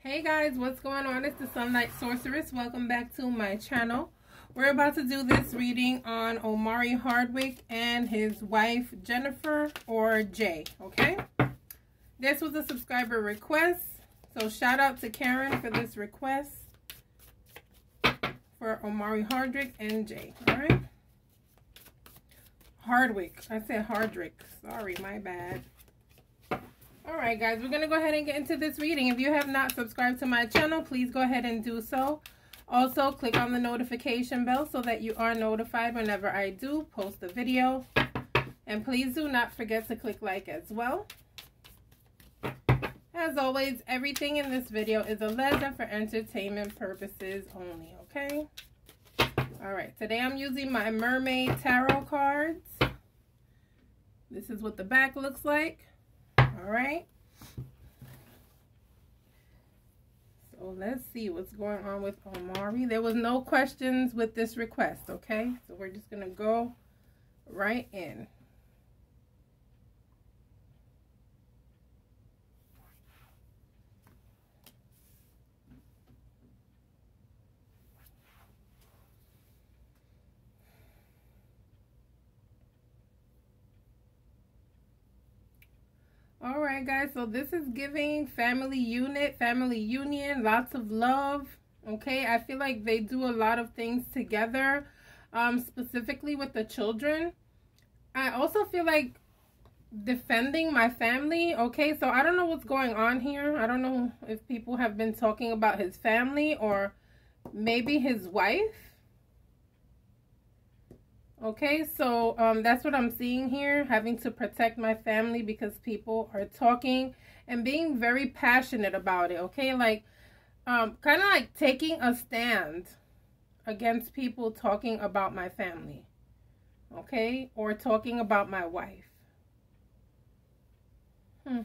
Hey guys, what's going on? It's the Sunlight Sorceress. Welcome back to my channel. We're about to do this reading on Omari Hardwick and his wife Jennifer or Jae, okay? This was a subscriber request. So shout out to Karen for this request for Omari Hardwick and Jae, all right? Hardwick. I said Hardwick. Sorry, my bad. Alright guys, we're going to go ahead and get into this reading. If you have not subscribed to my channel, please go ahead and do so. Also, click on the notification bell so that you are notified whenever I do post a video. And please do not forget to click like as well. As always, everything in this video is alleged for entertainment purposes only, okay? Alright, today I'm using my Mermaid Tarot cards. This is what the back looks like. All right. So let's see what's going on with Omari. There was no questions with this request, okay? So we're just going to go right in. all right guys? So this is giving family unit family union lots of love okay? I feel like they do a lot of things together um specifically with the children. I also feel like defending my family okay? So i don't know what's going on here. I don't know if people have been talking about his family or maybe his wife Okay, so um, that's what I'm seeing here, having to protect my family because people are talking and being very passionate about it, okay? Like, um, kind of like taking a stand against people talking about my family, okay? Or talking about my wife. Hmm.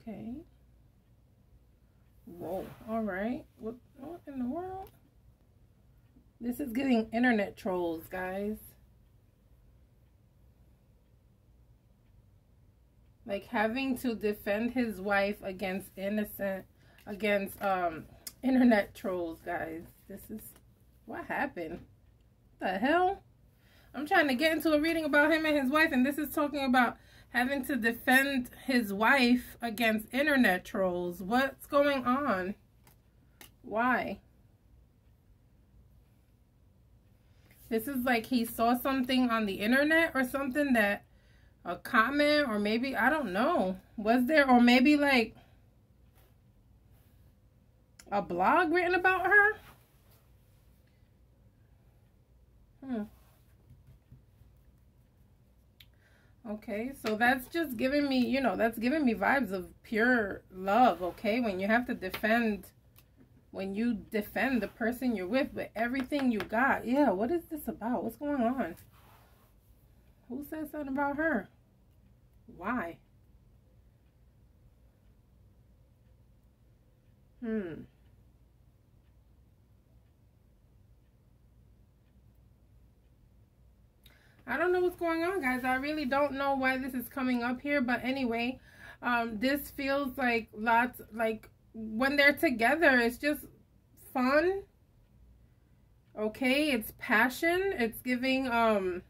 Okay. Whoa. All right. What, what in the world? This is getting internet trolls, guys. Like having to defend his wife against innocent, against um internet trolls, guys. This is, what happened? What the hell? I'm trying to get into a reading about him and his wife, and this is talking about having to defend his wife against internet trolls. What's going on? Why? This is like he saw something on the internet or something that a comment or maybe, I don't know. Was there, or maybe like a blog written about her? Hmm. Okay, so that's just giving me, you know, that's giving me vibes of pure love, okay? When you have to defend, when you defend the person you're with with everything you got. Yeah, what is this about? What's going on? Who said something about her? Why? Hmm. I don't know what's going on, guys. I really don't know why this is coming up here. But anyway, um, this feels like lots, like when they're together, it's just fun. Okay, it's passion. It's giving, um,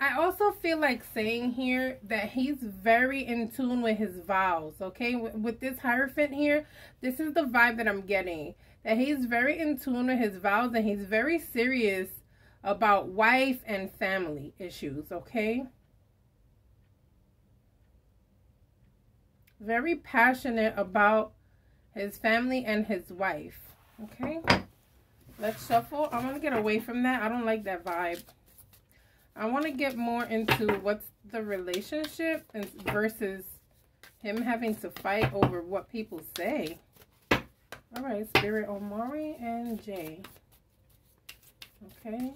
I also feel like saying here that he's very in tune with his vows, okay? With, with, this Hierophant here, this is the vibe that I'm getting. That he's very in tune with his vows and he's very serious about wife and family issues, okay? Very passionate about his family and his wife, okay? Let's shuffle. I want to get away from that. I don't like that vibe. I want to get more into what's the relationship and versus him having to fight over what people say. All right, Spirit Omari and Jae. Okay.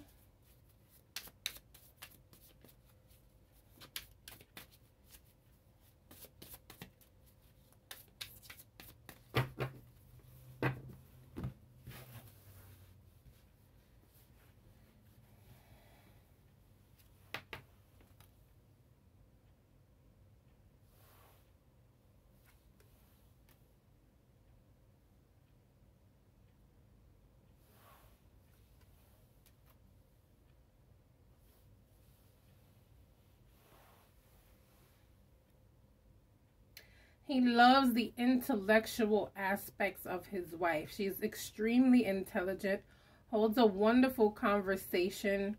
He loves the intellectual aspects of his wife. She's extremely intelligent, holds a wonderful conversation.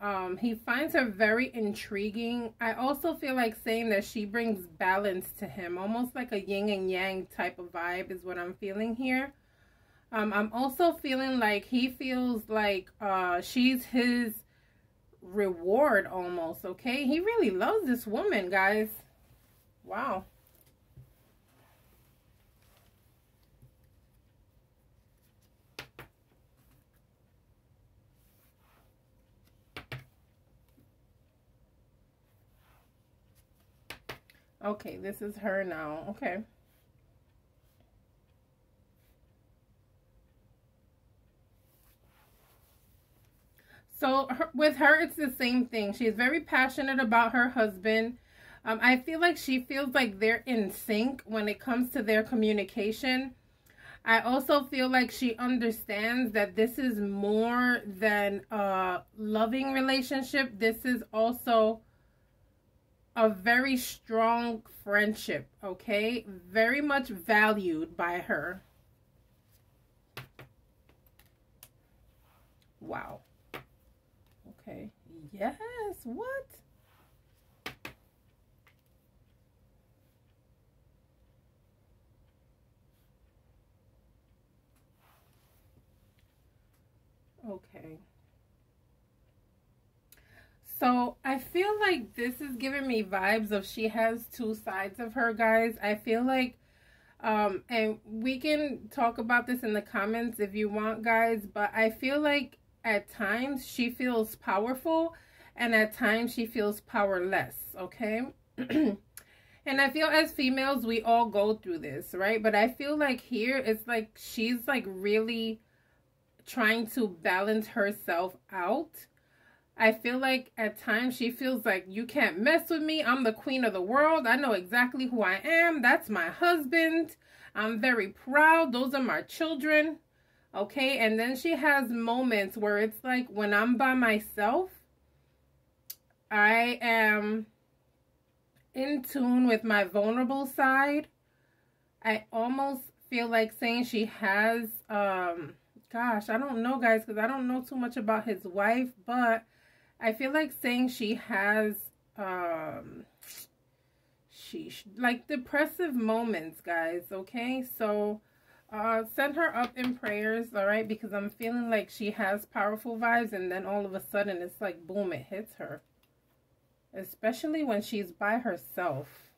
Um, he finds her very intriguing. I also feel like saying that she brings balance to him, almost like a yin and yang type of vibe is what I'm feeling here. Um, I'm also feeling like he feels like uh, she's his reward almost, okay? He really loves this woman, guys. Wow. Okay, this is her now. Okay. So her, with her, it's the same thing. She's very passionate about her husband. Um, I feel like she feels like they're in sync when it comes to their communication. I also feel like she understands that this is more than a loving relationship. This is also a very strong friendship, okay? Very much valued by her. Wow. Okay. Yes, what? Okay. So I feel like this is giving me vibes of she has two sides of her, guys. I feel like, um, and we can talk about this in the comments if you want, guys, but I feel like at times she feels powerful and at times she feels powerless, okay? and I feel as females, we all go through this, right? But I feel like here it's like she's like really trying to balance herself out I feel like at times she feels like you can't mess with me. I'm the queen of the world. I know exactly who I am. That's my husband. I'm very proud. Those are my children. Okay. And then she has moments where it's like when I'm by myself, I am in tune with my vulnerable side. I almost feel like saying she has, um, gosh, I don't know, guys, because I don't know too much about his wife, but I feel like saying she has um she like depressive moments, guys, okay? So uh send her up in prayers, all right? Because I'm feeling like she has powerful vibes and then all of a sudden it's like boom, it hits her. Especially when she's by herself.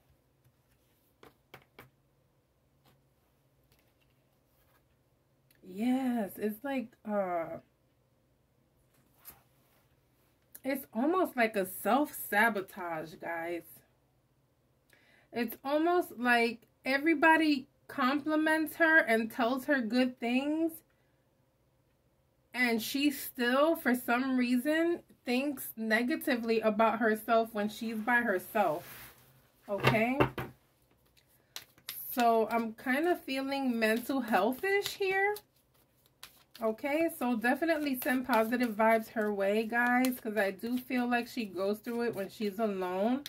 Yes, it's like uh it's almost like a self-sabotage, guys. It's almost like everybody compliments her and tells her good things. And she still, for some reason, thinks negatively about herself when she's by herself. Okay? So I'm kind of feeling mental healthish here. Okay, so definitely send positive vibes her way, guys, because I do feel like she goes through it when she's alone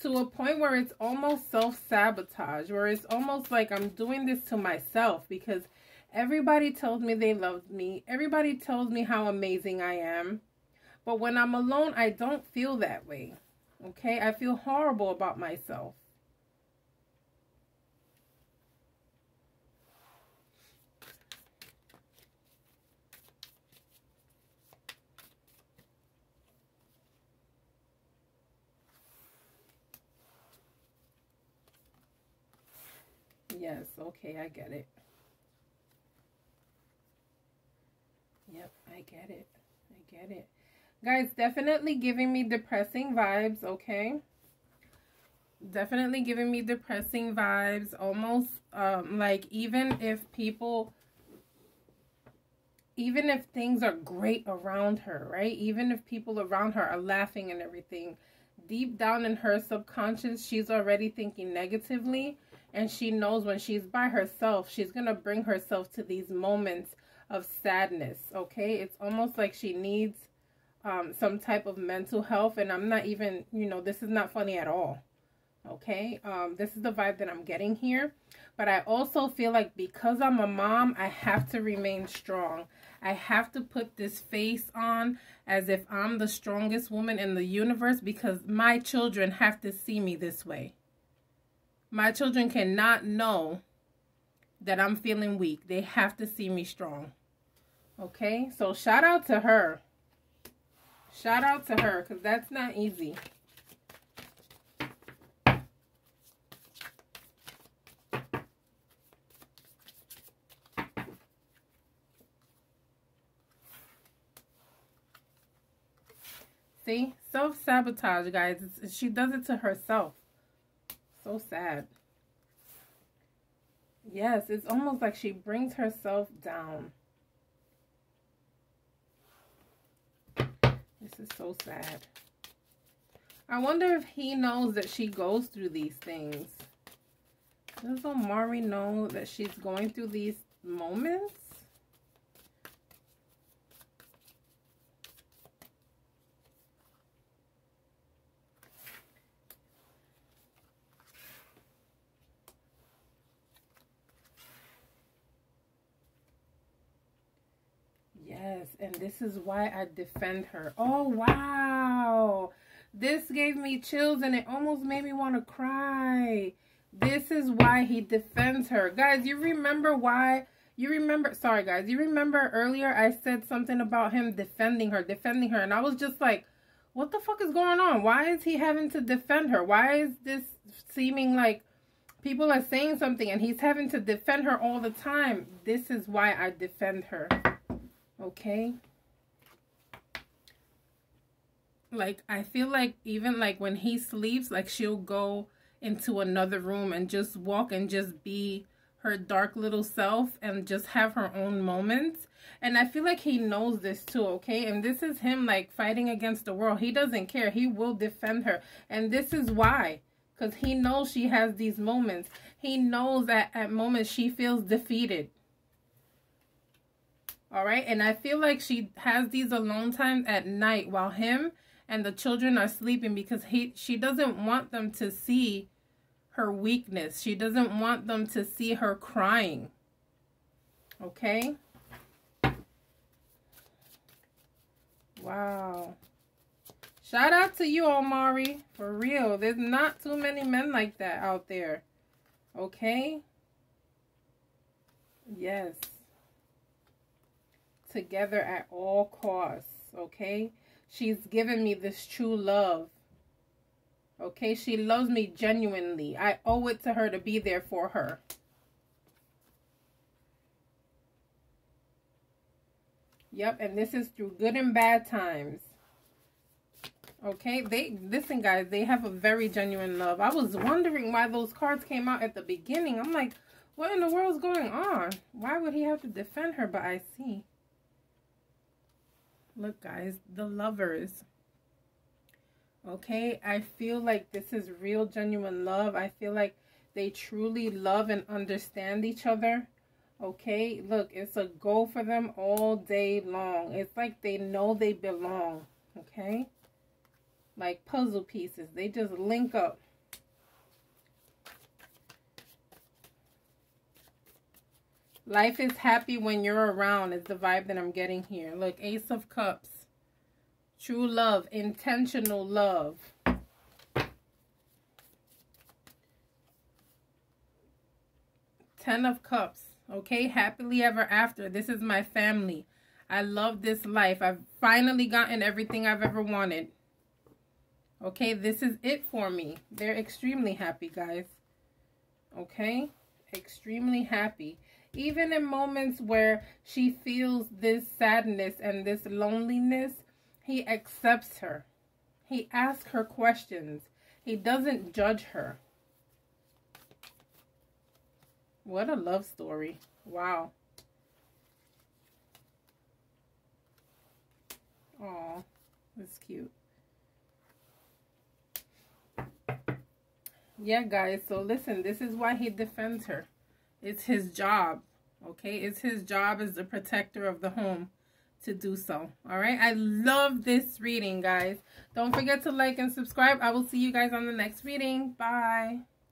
to a point where it's almost self-sabotage, where it's almost like I'm doing this to myself because everybody tells me they love me. Everybody tells me how amazing I am. But when I'm alone, I don't feel that way. Okay, I feel horrible about myself. Yes, okay, I get it. Yep, I get it. I get it. Guys, definitely giving me depressing vibes, okay? Definitely giving me depressing vibes. Almost um, like even if people, even if things are great around her, right? Even if people around her are laughing and everything, deep down in her subconscious, she's already thinking negatively and she knows when she's by herself she's gonna bring herself to these moments of sadness okay it's almost like she needs um, some type of mental health and i'm not even you know this is not funny at all Okay, um, this is the vibe that I'm getting here. But I also feel like because I'm a mom, I have to remain strong. I have to put this face on as if I'm the strongest woman in the universe because my children have to see me this way. My children cannot know that I'm feeling weak. They have to see me strong. Okay, so shout out to her. Shout out to her because that's not easy. See? Self-sabotage, guys. She does it to herself. So sad. Yes, it's almost like she brings herself down. This is so sad. I wonder if he knows that she goes through these things. Does Omari know that she's going through these moments? And this is why I defend her. Oh, wow. This gave me chills and it almost made me want to cry. This is why he defends her. Guys, you remember why... You remember... Sorry, guys. You remember earlier I said something about him defending her, defending her. And I was just like, what the fuck is going on? Why is he having to defend her? Why is this seeming like people are saying something and he's having to defend her all the time? This is why I defend her okay? Like i feel like even like when he sleeps like she'll go into another room and just walk and just be her dark little self and just have her own moments. And i feel like he knows this too okay? And this is him like fighting against the world. He doesn't care. He will defend her. And this is why. Because he knows she has these moments. He knows that at moments she feels defeated all right. And I feel like she has these alone times at night while him and the children are sleeping because he she doesn't want them to see her weakness. She doesn't want them to see her crying. Okay? Wow. Shout out to you, Omari. For real. There's not too many men like that out there. Okay? Yes together at all costs, okay? She's given me this true love. Okay, she loves me genuinely. I owe it to her to be there for her. Yep, and this is through good and bad times. Okay, they listen guys, they have a very genuine love. I was wondering why those cards came out at the beginning. I'm like, what in the world's going on? Why would he have to defend her? But I see. Look, guys, the lovers. Okay, I feel like this is real, genuine love. I feel like they truly love and understand each other. Okay, look, it's a goal for them all day long. It's like they know they belong. Okay, like puzzle pieces, they just link up. Life is happy when you're around is the vibe that I'm getting here. Look, Ace of Cups. True love. Intentional love. Ten of Cups. Okay, happily ever after. This is my family. I love this life. I've finally gotten everything I've ever wanted. Okay, this is it for me. They're extremely happy, guys. Okay, extremely happy even in moments where she feels this sadness and this loneliness, he accepts her. He asks her questions. He doesn't judge her. What a love story. Wow. Oh, that's cute. Yeah, guys. So listen, this is why he defends her. It's his job. Okay, it's his job as the protector of the home to do so. All right. I love this reading, guys. Don't forget to like and subscribe. I will see you guys on the next reading. Bye.